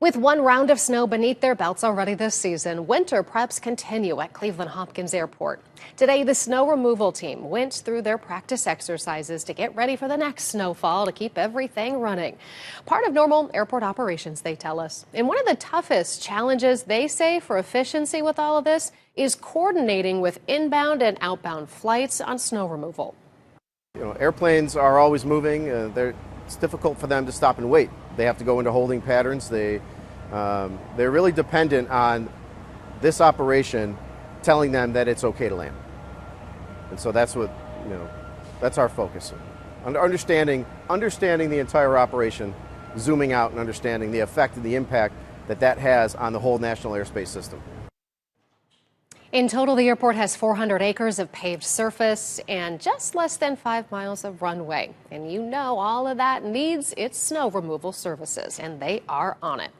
With one round of snow beneath their belts already this season, winter preps continue at Cleveland Hopkins Airport. Today, the snow removal team went through their practice exercises to get ready for the next snowfall to keep everything running. Part of normal airport operations, they tell us. And one of the toughest challenges they say for efficiency with all of this is coordinating with inbound and outbound flights on snow removal. You know, airplanes are always moving. Uh, it's difficult for them to stop and wait. They have to go into holding patterns. They, um, they're really dependent on this operation telling them that it's okay to land. And so that's what, you know, that's our focus. Understanding, understanding the entire operation, zooming out and understanding the effect and the impact that that has on the whole national airspace system. In total, the airport has 400 acres of paved surface and just less than five miles of runway. And you know all of that needs its snow removal services, and they are on it.